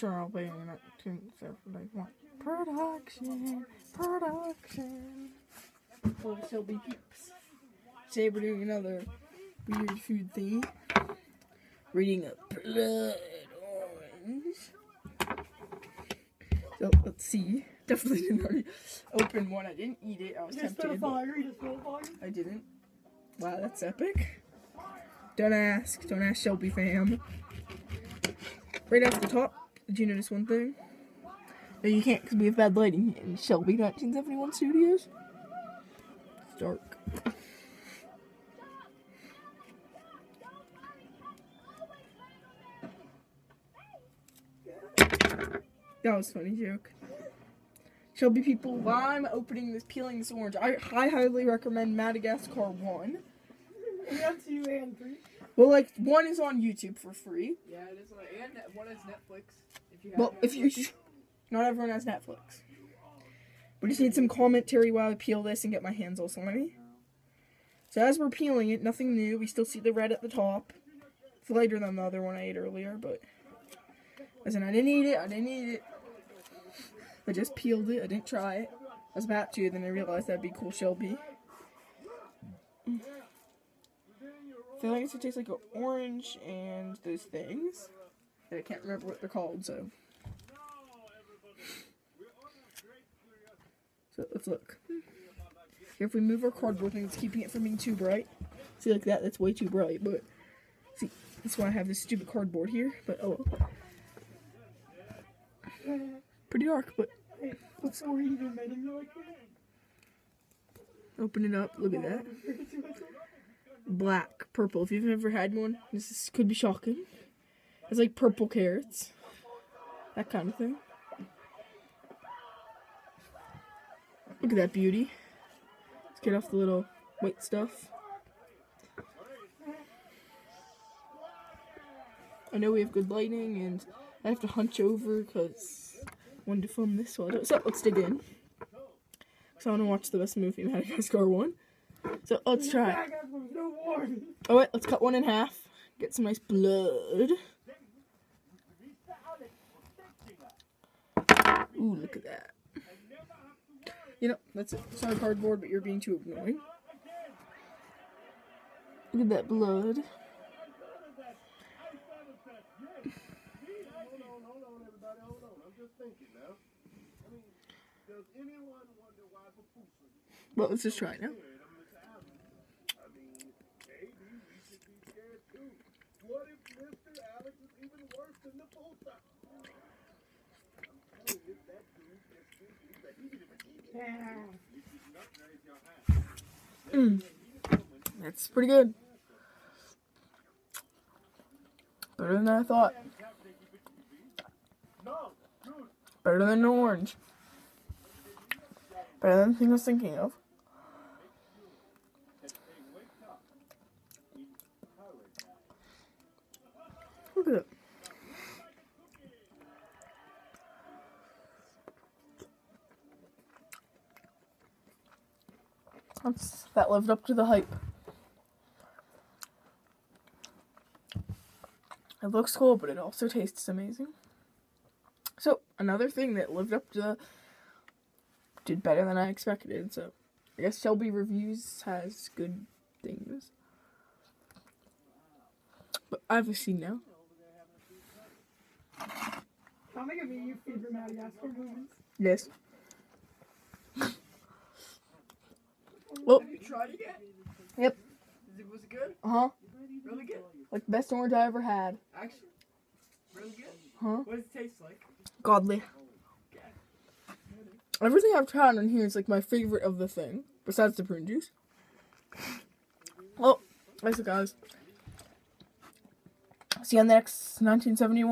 sure I'll be in it. Two, seven, eight, one. Production, production. For Shelby peeps. Today we're doing another weird food thing. Reading a blood orange. So let's see. Definitely didn't already open one. I didn't eat it. I was Just tempted. a fire, you just fire. I didn't. Wow, that's epic. Don't ask. Don't ask Shelby fam. Right off the top, did you notice one thing? No, you can't because we have bad lighting in Shelby 1971 Studios. It's dark. That was a funny joke. Shelby people, while I'm opening this, peeling this orange, I, I highly recommend Madagascar 1. We have two and three. Well, like, one is on YouTube for free. Yeah, it is. Like, and one is Netflix. If you have Well, if you. Not everyone has Netflix. We just need some commentary while I peel this and get my hands all slimy. So, as we're peeling it, nothing new. We still see the red at the top. It's lighter than the other one I ate earlier, but. Listen, I didn't eat it. I didn't eat it. I just peeled it. I didn't try it. I was about to, then I realized that'd be cool, Shelby. I feel like it's gonna taste like an orange and those things. And I can't remember what they're called, so. So let's look. Here, if we move our cardboard thing, it's keeping it from being too bright. See, like that, that's way too bright, but. See, that's why I have this stupid cardboard here, but oh. Pretty dark, but what's the reason you made him like that? open it up. Look at that. Black, purple. If you've never had one, this is, could be shocking. It's like purple carrots. That kind of thing. Look at that beauty. Let's get off the little white stuff. I know we have good lighting and I have to hunch over because I wanted to film this one. So let's dig in. So I want to watch the best movie, Madagascar 1. So let's try it. Back up, there's no warning. Oh wait, let's cut one in half. Get some nice blood. Ooh, look at that. You know, that's it. Sorry, cardboard, but you're being too annoying. Look at that blood. Well, let's just try it now. Yeah. That's pretty good. Better than I thought. Better than an orange. Better than the thing I was thinking of. Look at it. That's, that lived up to the hype. It looks cool, but it also tastes amazing. So, another thing that lived up to the, did better than I expected. So, I guess Shelby Reviews has good things. But I have a scene now. Tell well, Have you tried it yet? Yep. Is it, was it good? uh huh. Really good? Like the best orange I ever had. Actually, really good. Huh? What does it taste like? Godly. Everything I've tried on here is like my favorite of the thing, besides the prune juice. Well, that's it, guys. See you on the next 1971.